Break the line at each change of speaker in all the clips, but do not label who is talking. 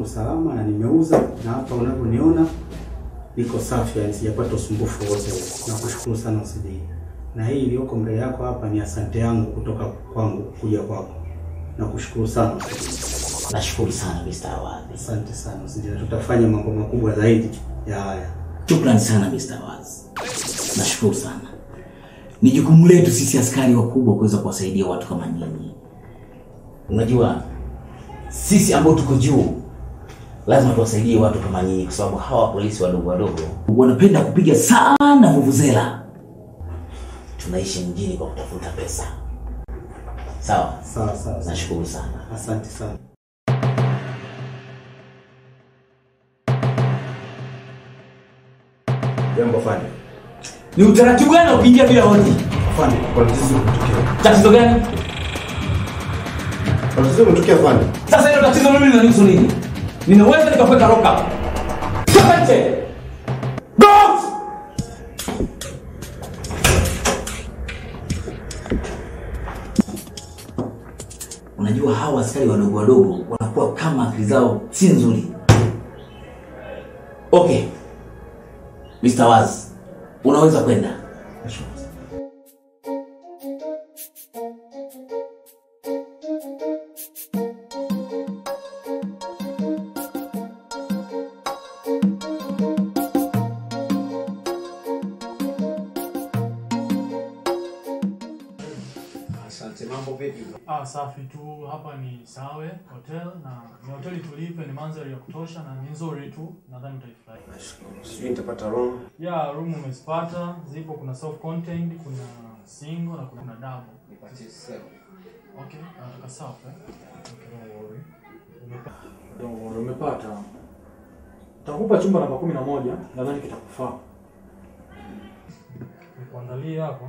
wangu salama na nimeuza, na hapa unavyoniona niko safi, yani sijapata usumbufu wote. Nakushukuru sana Usidi, na hii iliyoko mbele yako hapa ni asante yangu kutoka kwangu kuja kwako. Nakushukuru sana.
Nashukuru sana Mr. Awadhi.
Asante sana Usidi, na tutafanya mambo makubwa zaidi ya haya.
Shukrani sana Mr. Awadhi. Nashukuru sana. Ni jukumu letu sisi askari wakubwa kuweza kuwasaidia watu kama nyinyi. Unajua sisi ambao tuko juu lazima tuwasaidie watu kama nyinyi, kwa sababu hawa polisi wadogo wadogo wanapenda kupiga sana vuvuzela. Tunaishi mjini kwa kutafuta pesa. Sawa,
Sawa sawa,
nashukuru sana.
asante sana.
Jambo fani.
Ni utaratibu gani ukiingia bila hodi?
Fani, kwa tatizo limetokea.
Tatizo gani?
Kwa tatizo limetokea fani.
Sasa hilo tatizo mimi linanihusu nini? Ninaweza nikakuweka roka. Toka. Unajua hawa askari wadogo wadogo wanakuwa kama akili zao si nzuri. Okay. Mr. Waz, unaweza kwenda.
Sawe Hotel na ni hoteli tulipe, ni mandhari ya kutosha na ni nzuri tu, nadhani utaifurahi.
Sijui nitapata room.
Yeah, room umezipata, zipo kuna self contained, kuna single na kuna double.
Nipatie sasa.
Okay, nataka sawa eh? Okay, don't worry. Umepata.
Don't worry, umepata. Takupa chumba namba kumi na moja, nadhani kitakufaa.
Nikuandalie hapo.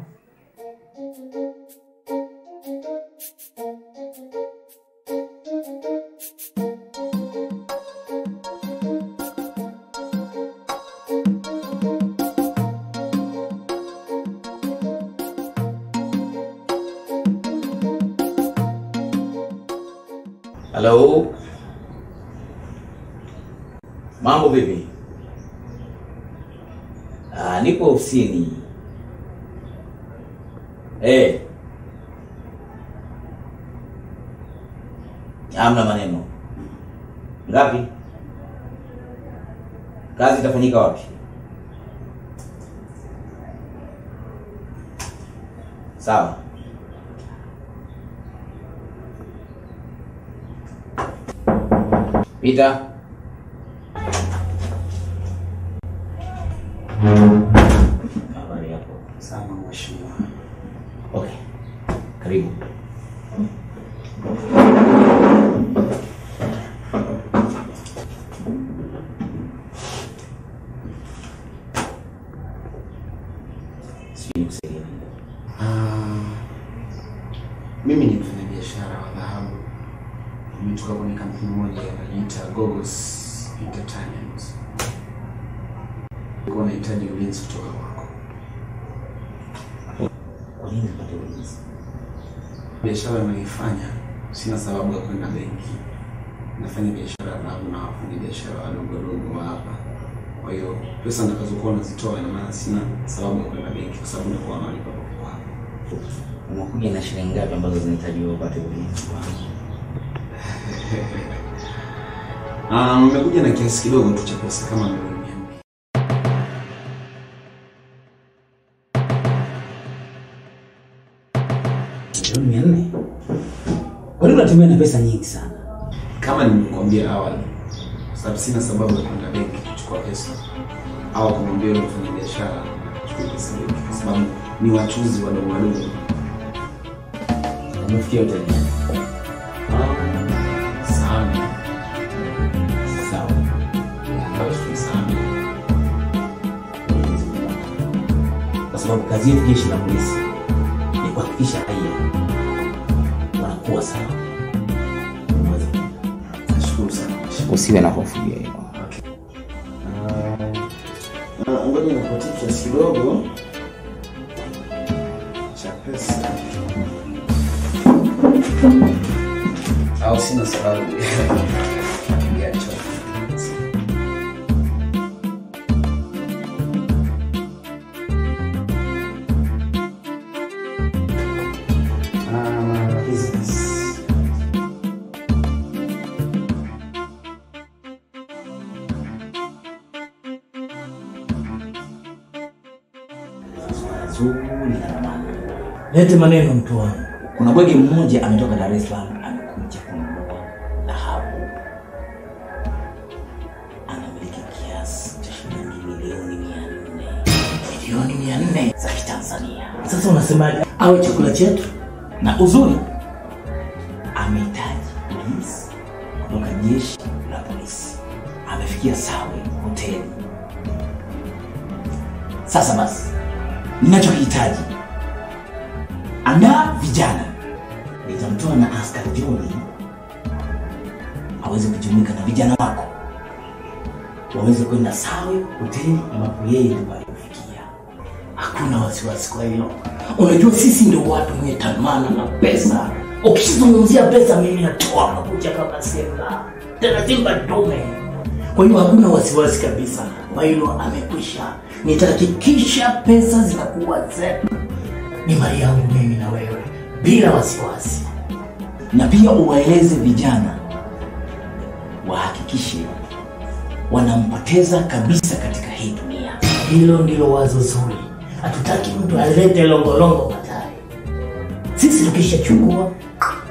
Halo. Mambo vipi? Ah, nipo ofisini. Eh. Hamna maneno. Ngapi? Kazi itafanyika wapi? Sawa. Pita. Habari yako?
Sana mheshimiwa.
Okay. Karibu. Sijui nikusaidie nini.
Ah, mimi ni mfanyabiashara wa dhahabu. Nimetoka kwenye kampuni moja inajiita Gogos Entertainment. Nilikuwa nahitaji ulinzi kutoka kwako.
Kwa nini upate ulinzi?
Biashara ninayoifanya sina sababu ya kwenda benki. Nafanya biashara na na wafanya biashara wadogo wadogo wa hapa. Kwa hiyo pesa nitakazokuwa nazitoa, ina maana sina sababu ya kwenda benki kwa sababu nakuwa nalipa kwa kwako.
Unakuja na shilingi ngapi ambazo zinahitajiwa upate ulinzi wangu?
Ah, nimekuja na kiasi kidogo tu cha pesa kama milioni mia mbili.
Milioni mia nne? Unatumia na pesa nyingi sana?
kama nimekuambia awali, sababu sina sababu ya kwenda benki kuchukua pesa au kumwambia yule mfanya biashara kuchukua pesa benki, kwa sababu ni wachuzi wadogo wadogo.
Umefikia hoteli sababu kazi yetu jeshi la polisi ni kuhakikisha raia wanakuwa sawa.
Nashukuru sana.
usiwe na hofu ya hilo.
Ah, Ngoja nikupatie kiasi kidogo cha pesa. au sina sababu
Lete maneno mtu wangu.
Kuna bwege mmoja ametoka Dar es Salaam amekuja kununua dhahabu. Anamiliki kiasi cha shilingi milioni mia nne milioni mia nne za Kitanzania.
Sasa unasemaje? Awe chakula chetu?
Na uzuri
wasiwasi kwa hilo. Unajua sisi ndio watu wenye tamana na pesa. Ukizungumzia pesa, mimi natoa makucha kama simba, tena simba dume. Kwa hiyo hakuna wasiwasi kabisa kwa hilo, amekwisha. Nitahakikisha pesa zinakuwa zetu, ni mali yangu mimi na wewe, bila wasiwasi.
na pia uwaeleze vijana wahakikishe wanampoteza kabisa katika hii dunia.
Hilo ndilo wazo zuri. Hatutaki mtu alete longolongo matari. Sisi tukishachukua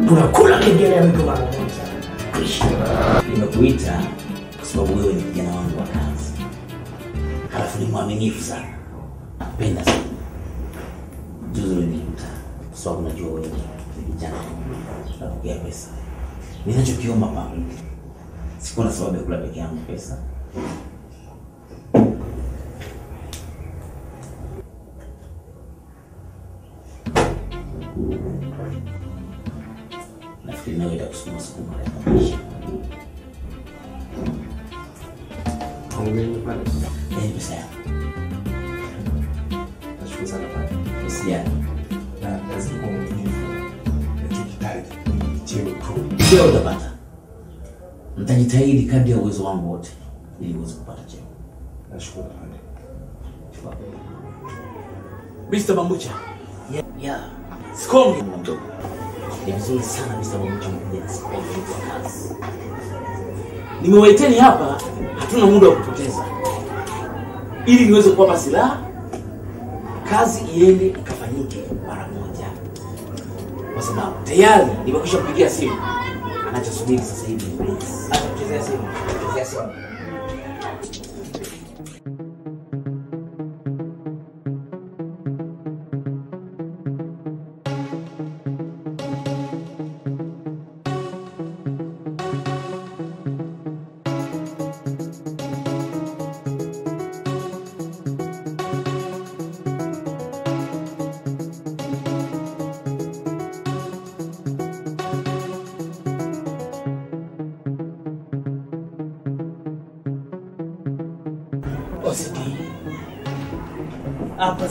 tunakula kengele ya mtu mara moja. Kwisha.
Nimekuita kwa sababu wewe ni kijana wangu wa kazi, halafu ni mwaminifu sana, napenda sana. Juzi ulinikuta kwa sababu najua wewe ni kijana nakupea pesa. Ninachokiomba pangu, sikuwa na sababu ya kula peke yangu pesa. Nafikiri nawe itakusukuma maisha.
Hongereni.
Eh, pesa yangu
Nashukuru sana pale.
usijali.
Na lazima mwaminifu. Nachokitaji cheo tu.
Cheo utapata. Nitajitahidi kadri ya uwezo wangu wote ili uweze kupata cheo.
Nashukuru.
Mr. Bambucha.
Yeah, yeah.
Sikonge mdogo. Ni vizuri sana Mr. Sikonge kwa kazi. Nimewaiteni hapa, hatuna muda wa kupoteza. Ili niweze kuwapa silaha, kazi iende ikafanyike mara moja. Kwa sababu tayari nimekwisha kupigia simu. Anachosubiri sasa hivi ni simu, simu.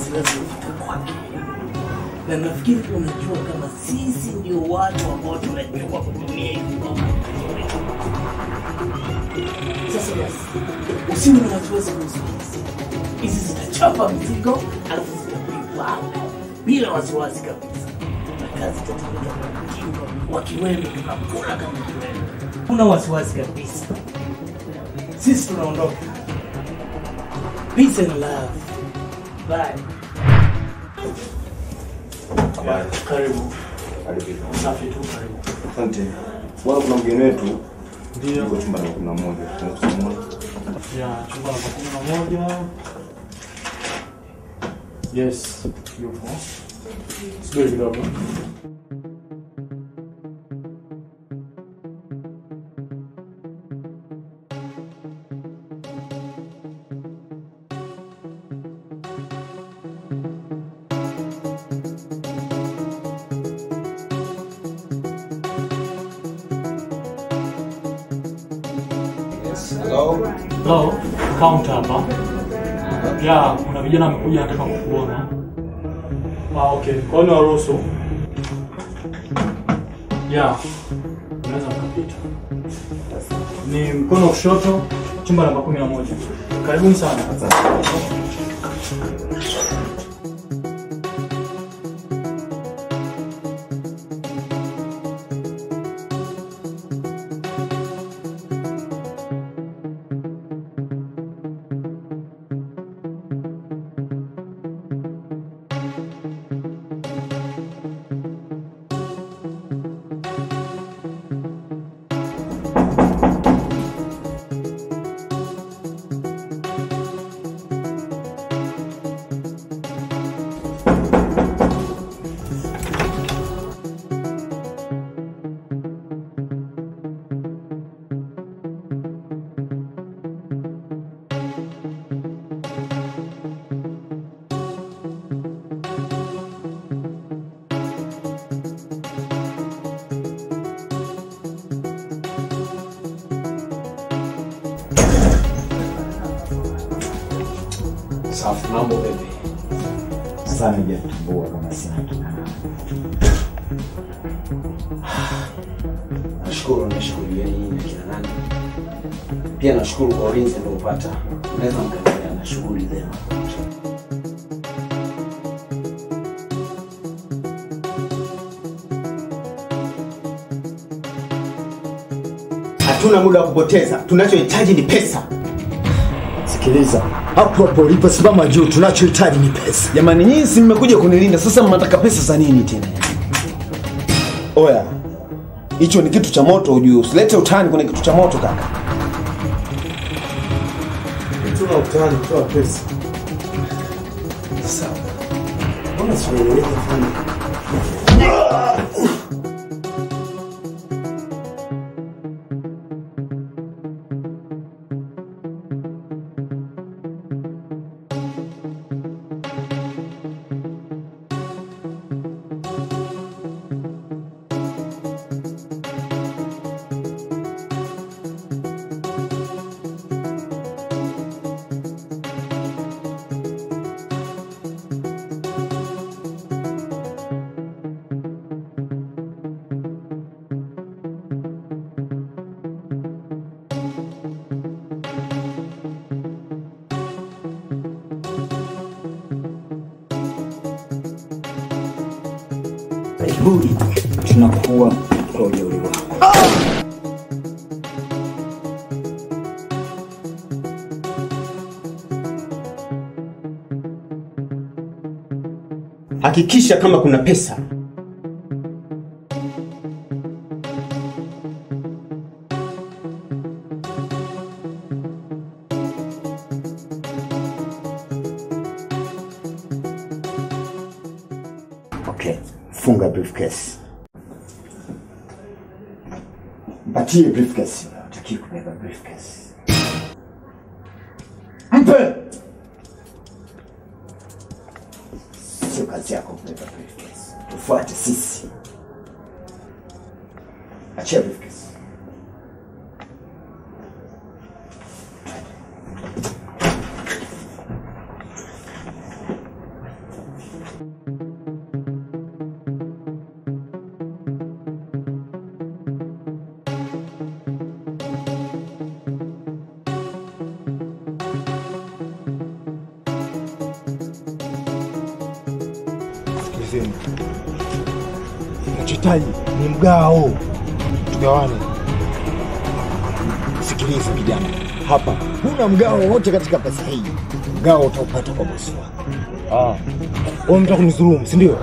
Zinazofika kwake, na nafikiri kama sisi ndio watu ambao tunajua kutumia ngoma. Sasa basi, usiwe na wasiwasi kuhusu hizi. Hizi zitachapa mzigo alafu zitapigwa bila wasiwasi kabisa, na kazi itatumika kwa mtindo wa kiwembe, tunakula kama kiwembe. Kuna wasiwasi kabisa, sisi tunaondoka. Peace and love. Bye.
Asante. Bwana, kuna mgeni wetu
Ndio.
yuko chumba namba kumi na moja.
Ya chumba namba kumi na moja. Yes, yupo. Subiri kidogo. Counter hapa. Ya, kuna vijana wamekuja wanataka kukuona. Ah, okay. Kwa hiyo niwaruhusu. Ya. Unaweza
kupita. Ni mkono wa kushoto, chumba namba kumi na moja. Karibuni sana.
Mambo vipi?
Sasa nijatambua kama sina
Nashukuru, nashukuru yani na kina nani. Pia nashukuru kwa ulinzi niliopata. unaweza mkaendelea na shughuli zenu.
Hatuna muda wa kupoteza, tunachohitaji ni pesa.
Sikiliza, hapo hapo uliposimama juu, tunachohitaji ni pesa.
Jamani, nyinyi si mmekuja kunilinda, sasa mnataka pesa za nini tena? Oya, hicho ni kitu cha moto, ujue. Usilete utani kwenye kitu cha moto kaka. Tuna utani, toa pesa. Mbona sana?
Karibuni, tunakuwa kwa ujeuri wako.
Hakikisha kama kuna pesa.
garantie est plus facile.
Sikilizeni, nachohitaji ni mgao, tugawane.
Sikiliza kijana, hapa huna mgao wote katika pesa hii. Mgao utaupata kwa bosi wako.
Ah, wewe mtaka kunidhulumu, si ndio?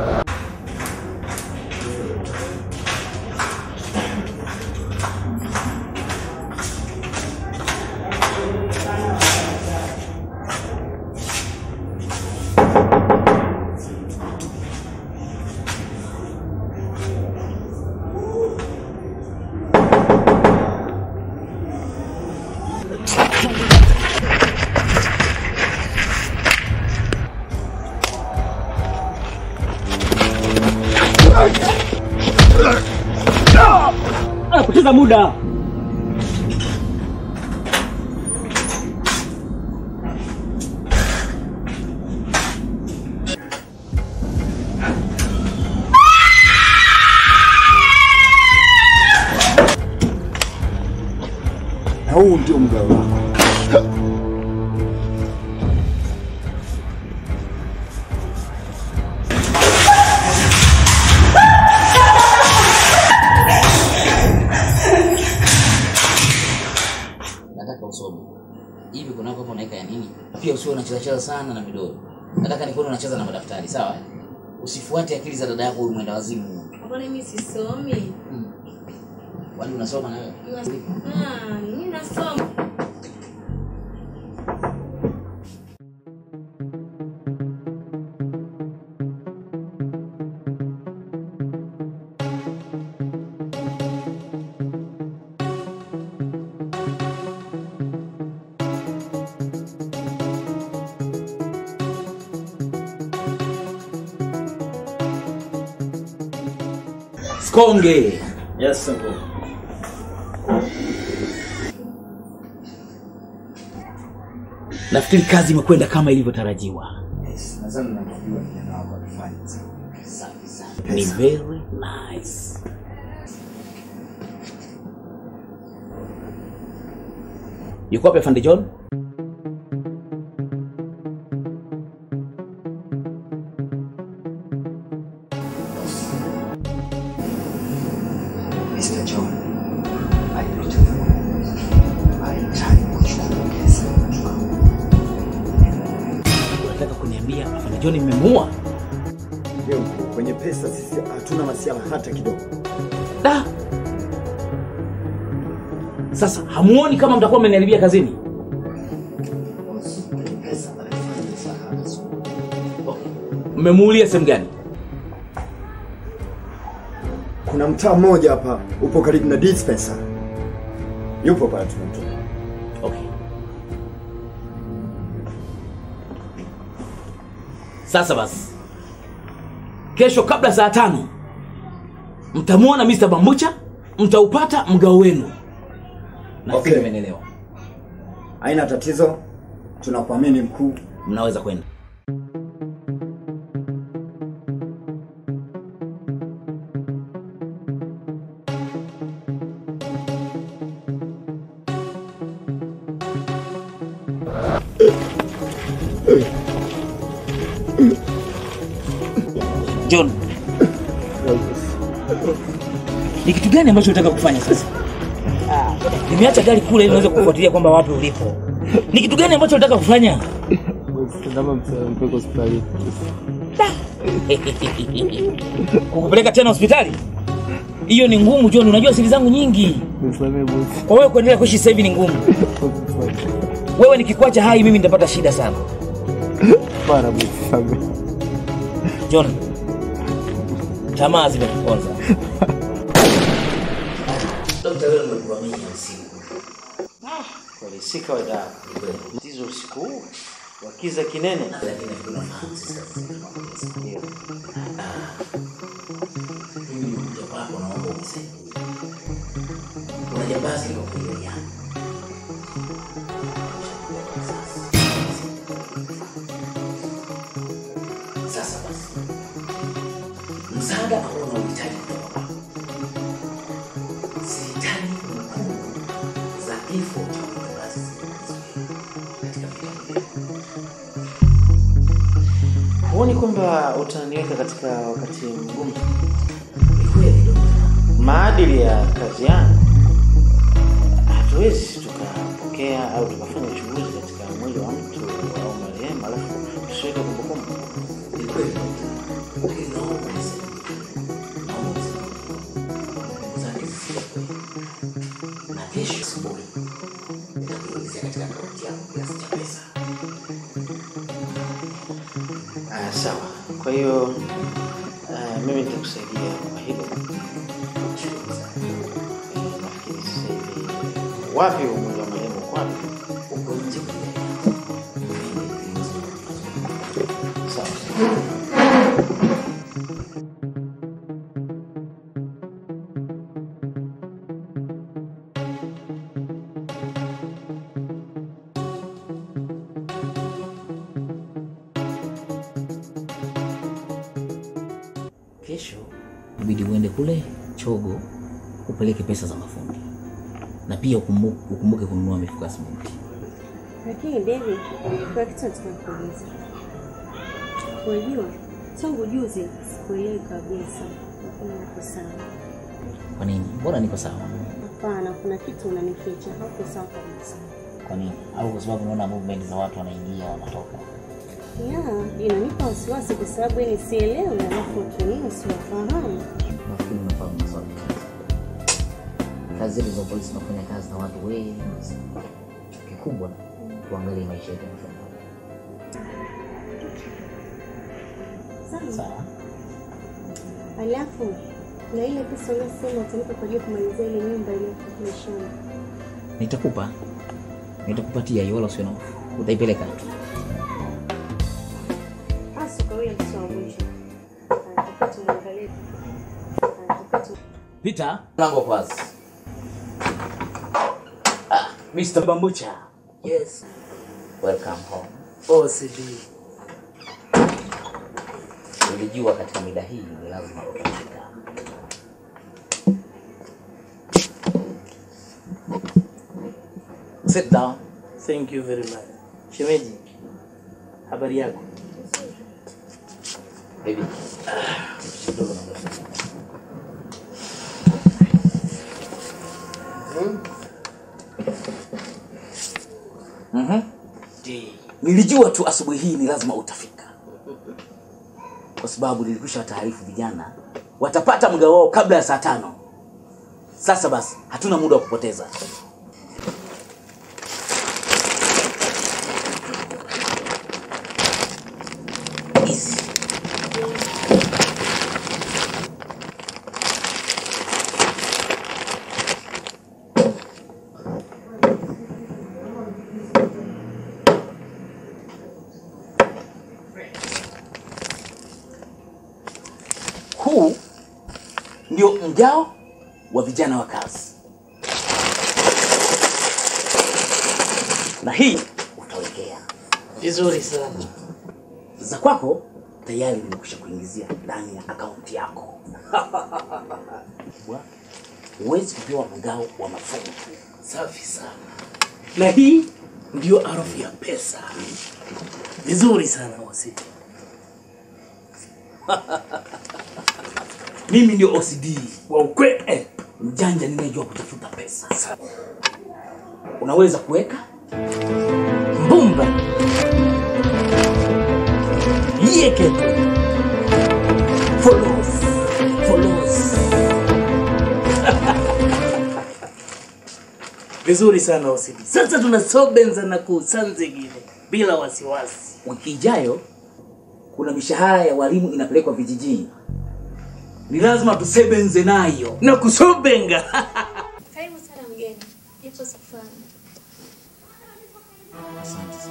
Nataka nikuone unacheza na madaftari sawa usifuate akili za dada yako huyu mwenda wazimu
Mbona mimi sisomi?
kwani unasoma na wewe
Ah, mimi nasoma.
Skonge.
Yes, sir.
Nafikiri kazi imekwenda kama ilivyotarajiwa.
Nadhani wako
Safi sana. Ni very nice. Yuko wapi afande John? Hamuoni kama mtakuwa mmeniharibia kazini? Mmemuulia sehemu gani?
Kuna mtaa mmoja hapa upo karibu na dispenser. Yupo pale tunamtoa.
Okay. Sasa basi, kesho kabla saa tano mtamwona Mr. Bambucha, mtaupata mgao wenu. Nafikiri
Okay.
Umenielewa,
Haina tatizo. Tunakuamini mkuu.
Mnaweza kwenda. John, ni kitu gani ambacho unataka kufanya sasa? Nimeacha gari kule ili niweze kufuatilia kwamba wapi ulipo. Ni kitu gani ambacho unataka kufanya? Kukupeleka tena hospitali? Hiyo ni ngumu John, unajua siri zangu nyingi. Kwa wewe kuendelea kuishi sasa hivi ni ngumu. Wewe nikikuacha hai mimi nitapata shida sana. John, tamaa zimekuponza. Daktari leo nimekuwa mingi usiku.
Kweli si kawaida yako. Tatizo usiku huu wakiza kinene.
Lakini tunafahamu sisi
Ndio.
mimi nimekuja kwako naomba unisaidie. Kuna
kwamba utaniweka katika wakati mgumu? Maadili ya kazi yangu hatuwezi tukapokea au tukafanya uchunguzi katika mwili wa mtu au marehemu alafu tusiweke kumbukumbu. Kwa hiyo uh, mimi nitakusaidia kwa hilo. Wapi huu
kesho inabidi uende kule chogo upeleke pesa za mafundi na pia ukumbuke, ukumbuke kununua mifuko ya simenti.
Lakini David, kuna kitu nataka kuuliza. Unajua, tangu juzi sikuelewi kabisa. Lakini niko sawa.
Kwa nini? Mbona niko sawa?
Hapana, kuna kitu unanificha. Hauko sawa kabisa.
Kwa nini? Au kwa sababu unaona movement za watu wanaingia wanatoka?
Yeah, inanipa wasiwasi kwa sababu yani sielewi, alafu wenyewe siwafahamu.
Nafikiri unafahamu maswali. Kazi zetu za polisi tunafanya kazi na watu wengi. Kikubwa kuangalia maisha yetu.
Sawa. Alafu na ile pesa unasema utanipa kwa ajili ya kumalizia ile nyumba ile ya shamba.
Nitakupa, nitakupatia hiyo, wala usiwe na hofu. Utaipeleka tu. Pita, mlango wazi. Ah, Mr. Bambucha.
Yes.
Welcome home.
OCD.
Nilijua katika mida hii ni lazima utafika. Sit down.
Thank you very much. Shemeji, habari yako?
Baby. Ah, Nilijua tu asubuhi hii ni lazima utafika, kwa sababu nilikwisha taarifu vijana watapata muda wao kabla ya saa tano. Sasa basi, hatuna muda wa kupoteza. Easy. Huu ndio mgao wa vijana wa kazi, na hii utawekea
Vizuri sana.
Kwako tayari nimekwisha kuingizia ndani ya akaunti yako. Huwezi kupewa mgao wa mafungu.
Safi sana. Na hii ndio harufu ya pesa. Vizuri sana wasi.
Mimi ndio OCD wa ukweli, eh, mjanja ninayejua kutafuta pesa. Unaweza kuweka yekete folos folos
Vizuri sana OCD. Sasa tunasobenza na kusanzigine bila wasiwasi.
Wiki ijayo kuna mishahara ya walimu inapelekwa vijijini, ni lazima tusebenze nayo
na kusobenga.
Karibu sana mgeni. Ipo safari.
Asante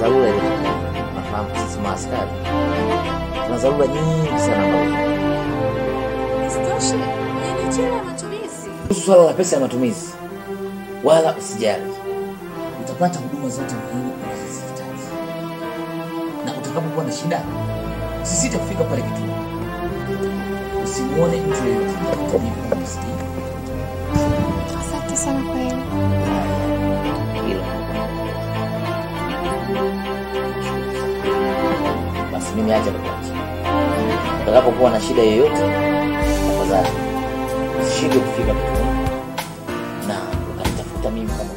Dharura ile. Nafahamu sisi maaskari tuna zarura nyingi sana
Isitoshe, ya matumizi.
kuhusu swala la pesa ya matumizi, wala usijali, utapata huduma zote muhimu unazozihitaji, na utakapokuwa na shida usisite kufika pale kituo. Usimwone mtu yeyote atakujibu kama mimi acha nikuache. Utakapokuwa na shida yoyote, tafadhali usishindwe kufika kwa na ukanitafuta mimi kama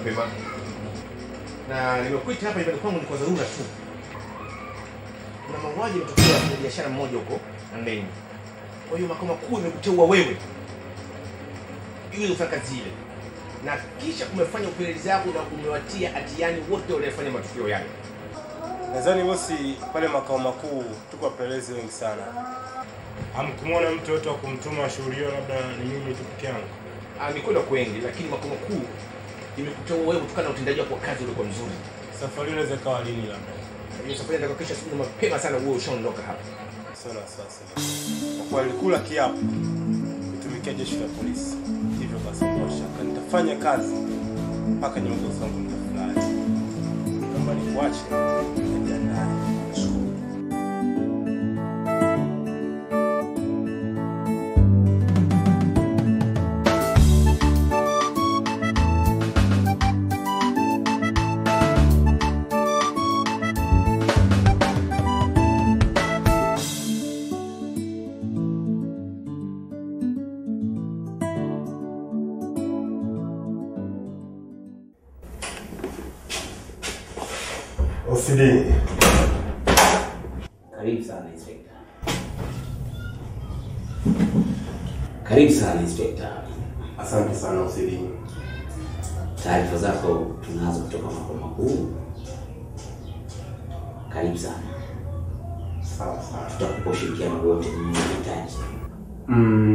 mapema. na nimekuita hapa nyumbani kwangu ni kwa dharura tu. Kuna mauaji yametokea kwenye biashara mmoja huko Andeni. Kwa hiyo makao makuu imekuteua wewe ili ufanye kazi ile, na kisha umefanya upelelezi wako na umewatia hatiani wote waliofanya matukio yale.
Nadhani bosi, pale makao makuu tuko wapelelezi wengi sana. amkumwona mtu yote wa kumtuma shughuli hiyo, labda ni mimi tu peke yangu.
Ah, ni kwenda kwengi, lakini makao makuu imekuteua wewe kutokana na utendaji wako wa kazi uliokuwa mzuri.
Safari inaweza ikawa lini labda?
Hiyo safari ndio kesho asubuhi mapema sana uwe ushaondoka hapa.
sawa sawa. Kwa kuwa nilikula kiapo kutumikia jeshi la polisi, hivyo basi kwa shaka nitafanya kazi mpaka nyongo wangu nitafurahi. Naomba nikuache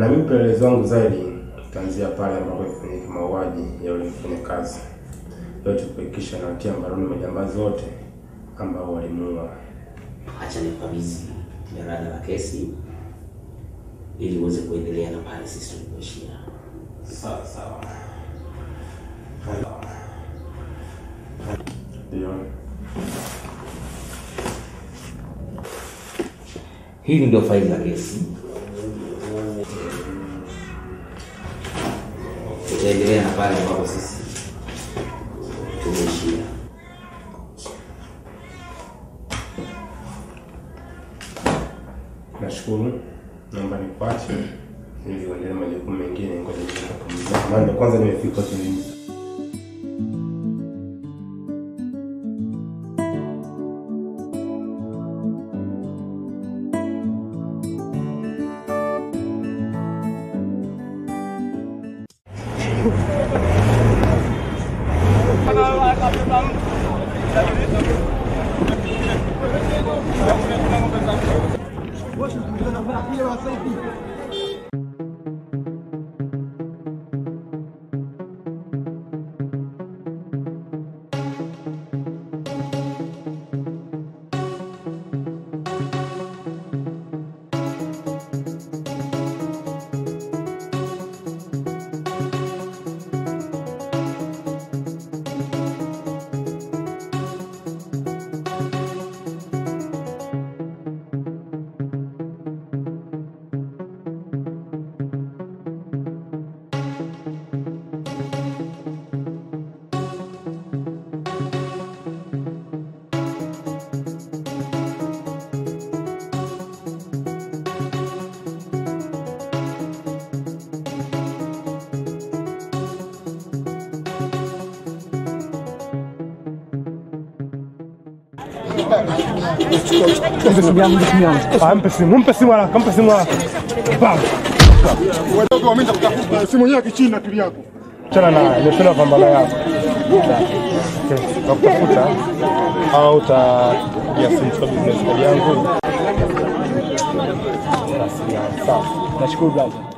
na mimi upelelezi wangu zaidi utaanzia pale ambapo ifanyike mauaji ya yule mfanyakazi. Yote kuhakikisha nawatia mbaroni majambazi wote ambao walimuua.
Acha nikukabidhi jalada la kesi ili uweze kuendelea na pale sisi tulipoishia.
Sawa sawa. Ndio.
Hili ndio faili la kesi. Tutaendelea na pale ambapo sisi tumeishia.
Nashukuru. Naomba nikuache ili uendelee majukumu mengine. Ngoja kwanza nimefika hotelini.
Mpe simu yangu, mpe simu yangu.
Ah, mpe simu, mpe simu haraka, mpe simu haraka. Bam.
Wadogo wameenda kutafuta simu yenyewe kichina akili yako.
Chana na nimependa pambano yako. Nakutafuta au utapigia simu kwa business card yangu.
Nashukuru brother.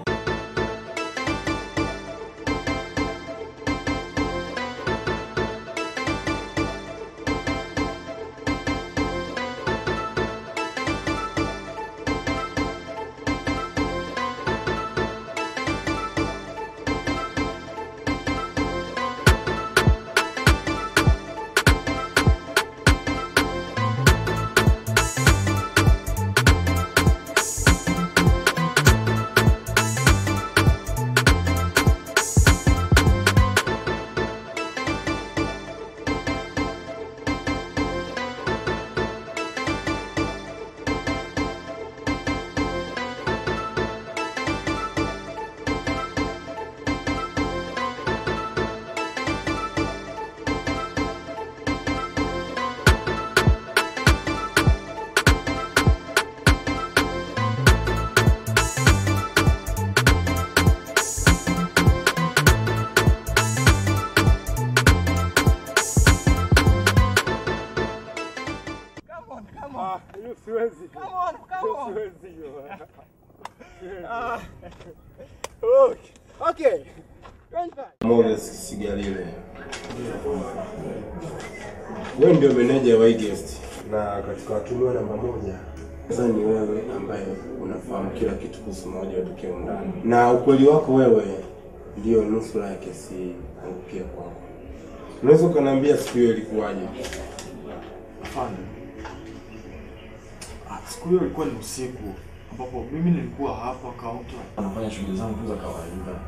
Wewe ndio meneja wa guest na katika watumiwa namba moja sasa ni wewe ambaye unafahamu kila kitu kuhusu mauaji tukio ndani, na ukweli wako wewe ndio nusura ya kesi hii pia kwako. Unaweza ukaniambia siku hiyo ilikuwaje?
Afande, Ah, siku hiyo ilikuwa ni usiku ambapo mimi nilikuwa hapa kaunta anafanya shughuli zangu tu za kawaida,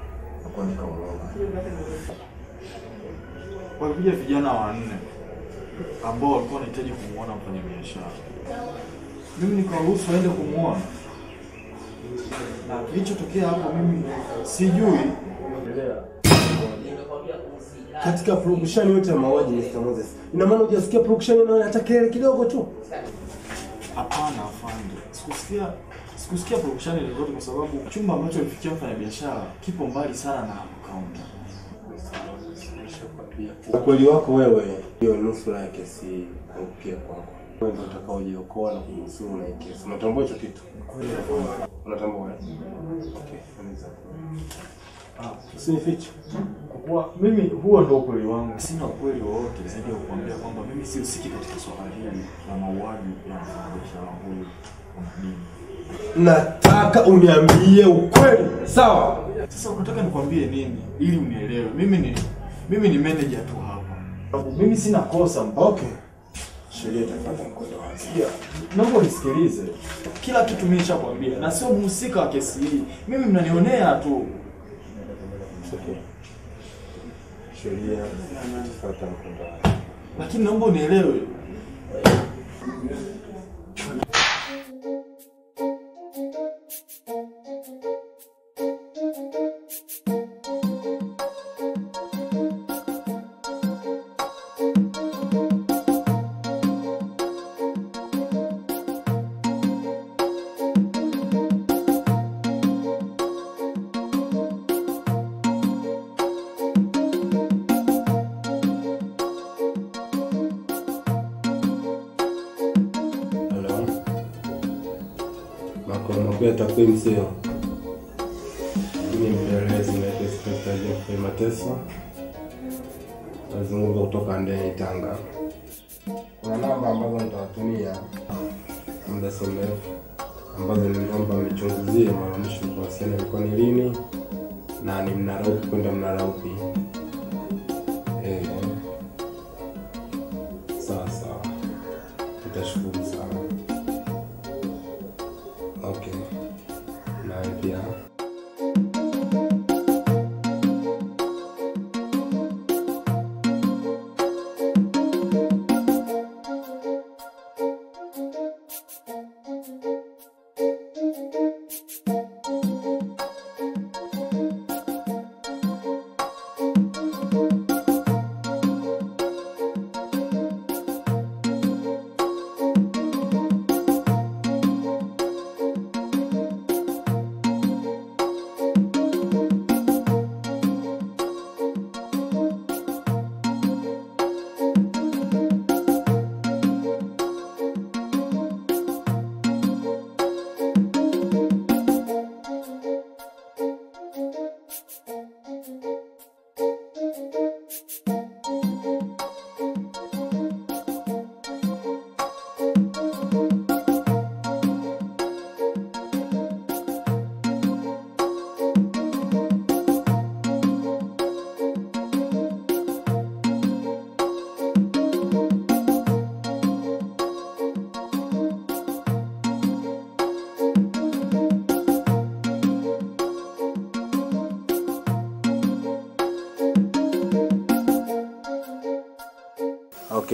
nakuwa nikaondoka. Walikuja vijana wanne ambao walikuwa wanahitaji kumwona mfanyabiashara. Mimi nikawaruhusu waende kumwona, na kilichotokea hapo mimi sijui.
Katika production yote ya mauaji Mr. Moses, ina maana hujasikia production inayo hata kelele kidogo tu?
Hapana afande, sikusikia sikusikia production lolote kwa sababu chumba ambacho alifikia mfanyabiashara kipo mbali sana na kaunta.
Ukweli wako wewe ndio nusura ya kesi kuangukia kwako. Wewe ndio utakaojiokoa na kunusuru na kesi. Unatambua hicho kitu? Unatambua? eh? Okay, anaweza. Ah, usinifiche.
Kwa kuwa mimi huo ndio ukweli wangu, sina ukweli wowote zaidi ya kukuambia kwamba mimi sihusiki katika swala hili la mauaji ya mfanyabiashara huyu.
Nataka uniambie ukweli, sawa?
Sasa unataka nikwambie nini ili unielewe? Mimi ni mimi ni manager tu hapa. Mimi sina kosa.
Okay. Sheria itafuata mkondo wake.
Yeah. Naomba unisikilize. Kila kitu mimi nishakwambia na sio mhusika wa kesi hii. Mimi mnanionea tu.
Okay. Sheria itafuata mkondo wake.
Lakini naomba unielewe.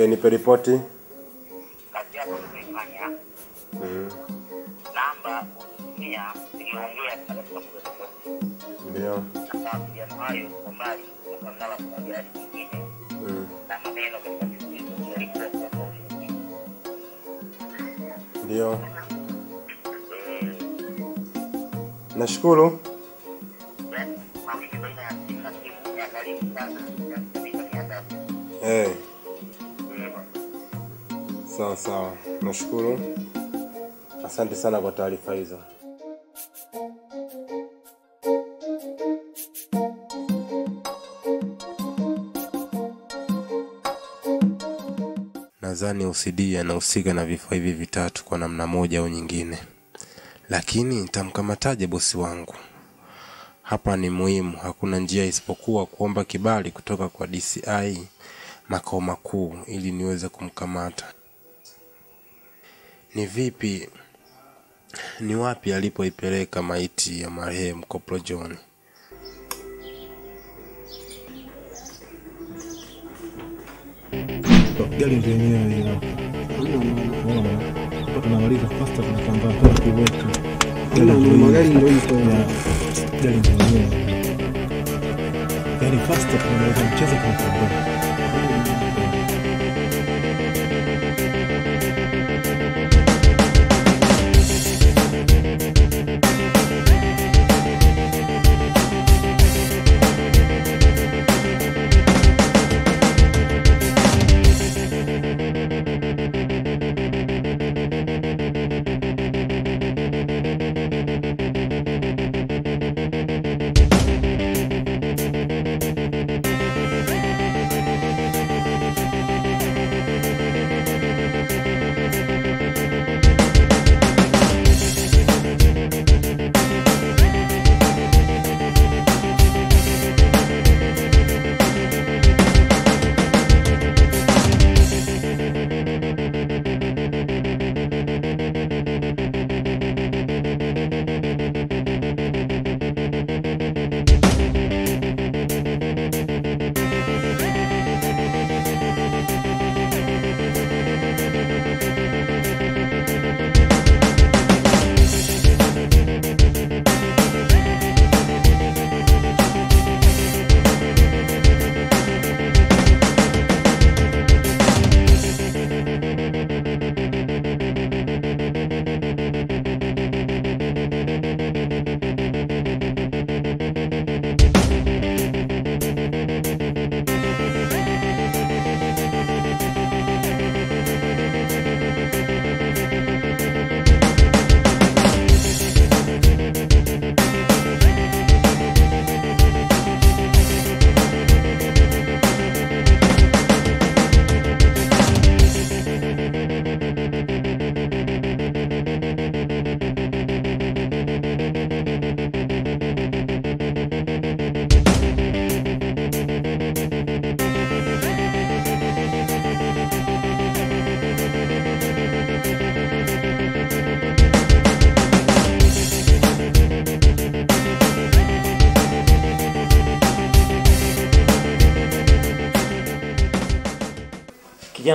Okay, nipe ripoti.
kazi yako
Mm,
namba katika mkutano
Ndio.
na mawasiliano hayo kwa mbali ukangala kwa gari nyingine
Mm,
na maneno katika msisitizo ya.
Ndio. Nashukuru.
Baina
Sawa sawa, nashukuru. Asante sana kwa taarifa hizo. Nadhani OCD anahusika na vifo hivi vitatu kwa namna moja au nyingine, lakini nitamkamataje bosi wangu? Hapa ni muhimu, hakuna njia isipokuwa kuomba kibali kutoka kwa DCI makao makuu ili niweze kumkamata. Ni vipi, ni wapi alipoipeleka maiti ya marehemu Koplo John?
gari ndio yenyewe hiyo. Tunamaliza fasta tunatambaa kwenda kuiweka. Gari ndio hiyo.
magari ndio hiyo.
Ya, Gari ndio yenyewe. Gari fasta tunamaliza mchezo tunatambaa.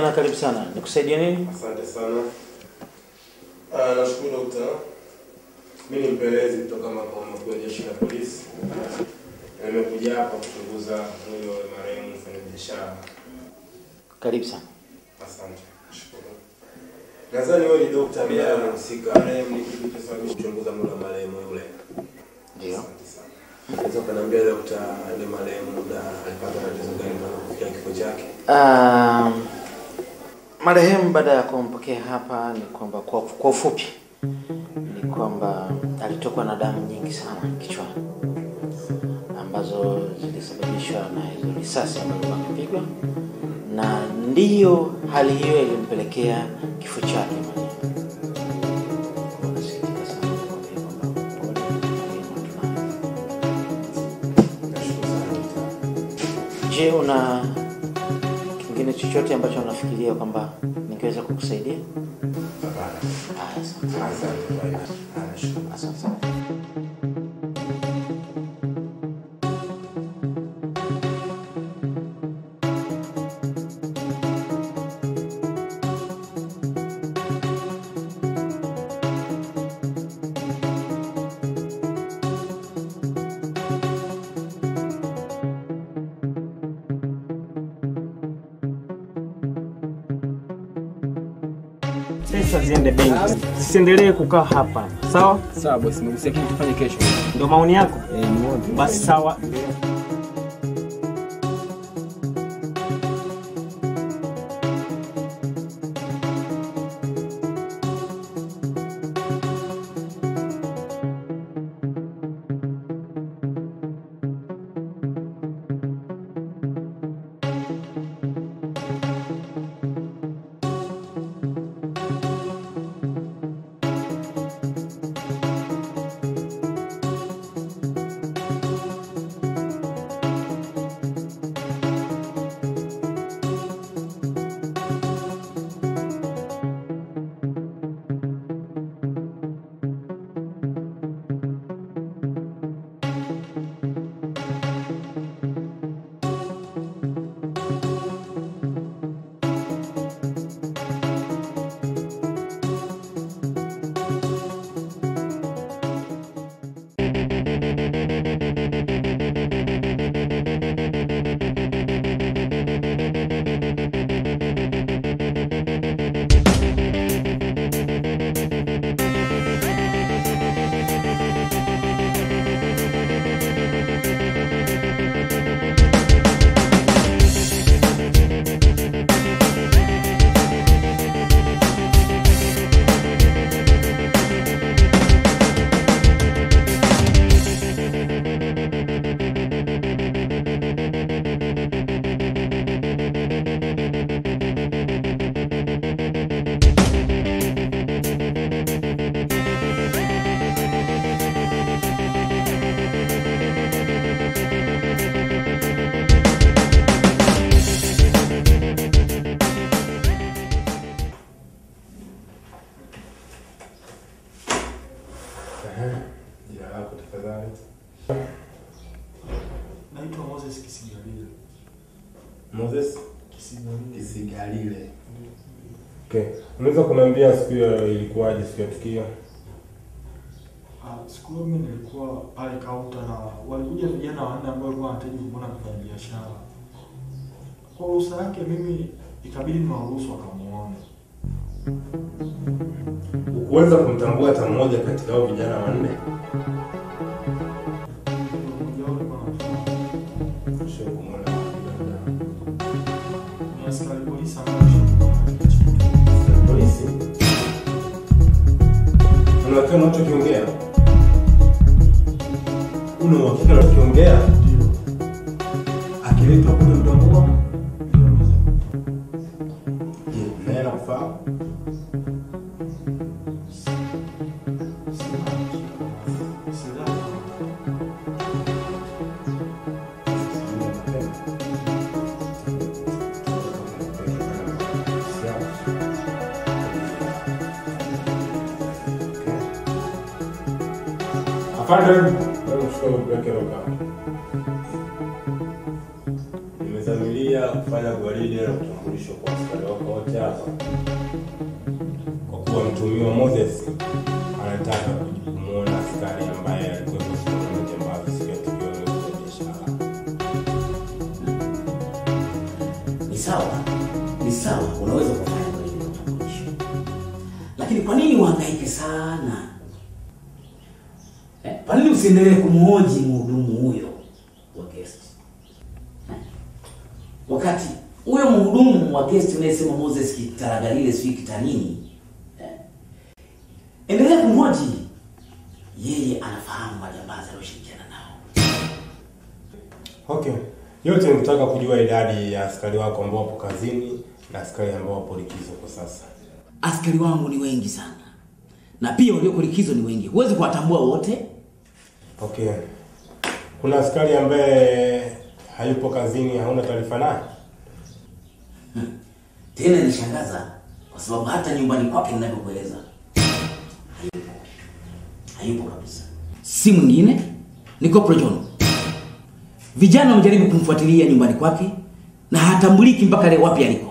Kijana, karibu sana. Nikusaidie nini?
Asante sana. Ah, nashukuru dokta. Mimi ni mpelelezi kutoka makao makuu ya jeshi la polisi. Na Nimekuja hapa kuchunguza mwili wa marehemu mfanyabiashara.
Karibu sana.
Asante. Nashukuru. Nadhani wewe ni dokta ambaye anahusika Marehemu ni kitu kisababisha kuchunguza mwili wa marehemu yule.
Ndio.
Unaweza ukaniambia dokta, yule marehemu labda alipata tatizo gani mpaka kufikia kifo chake?
Um, marehemu baada ya kumpokea hapa ni kwamba kwa, kwa ufupi ni kwamba alitokwa na damu nyingi sana kichwani ambazo zilisababishwa na hizo risasi ambazo amepigwa, na ndiyo hali hiyo ilimpelekea kifo chake. Je, una kingine chochote ambacho unafikiria kwamba nikiweza kukusaidia? Haya, asante. Asante
benki, zisiendelee kukaa hapa. Sawa
sawa bosi, tufanye kesho.
ndio maoni yako?
Eh.
Basi sawa.
Kuniambia siku hiyo ilikuwaje siku ya tukio?
Ah, siku hiyo mimi nilikuwa pale kaunta na walikuja vijana wanne ambao walikuwa wanahitaji kumwona kufanya biashara. Kwa ruhusa yake mimi ikabidi niwaruhusu wakamuone.
Ukuweza kumtambua hata mmoja kati yao vijana wanne?
경계야. 우는 어떻게 경계야. Endelea kumhoji yeye, anafahamu majambazi alioshirikiana nao.
Okay. Yote nitaka kujua idadi ya askari wako ambao wapo kazini na askari ambao wapo likizo kwa sasa.
Askari wangu ni wengi sana, na pia walioko likizo ni wengi, huwezi kuwatambua wote.
Okay. Kuna askari ambaye hayupo kazini, hauna taarifa naye?
Tena nishangaza kwa sababu hata nyumbani kwake ninavyokueleza hayupo, hayupo kabisa. Si mwingine ni Corporal John. Vijana wamejaribu kumfuatilia nyumbani kwake na hatambuliki mpaka leo wapi aliko.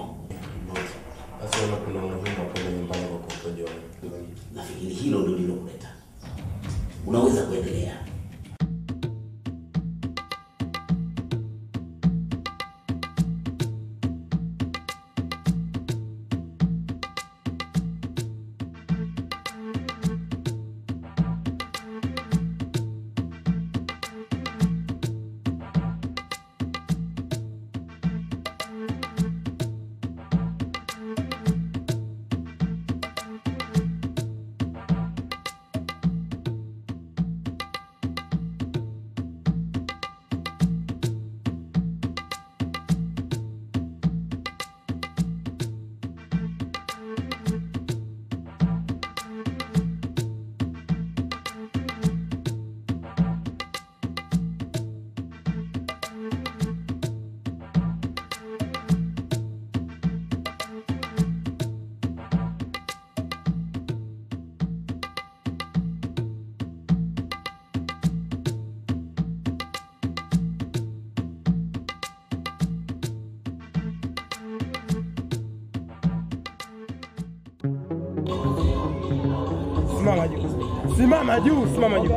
Simama juu, simama juu.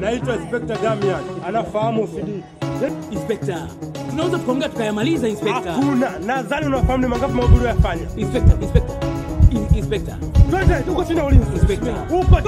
Naitwa Inspector Damian, anafahamu CD.
Inspector, tunaweza tukaongea tukayamaliza inspector.
Hakuna, nadhani unafahamu ni mangapi mauguru yafanya.
Inspector, inspector. inspekta, Inspector.
Twende, uko chini ya ulinzi.
Inspector.
Uko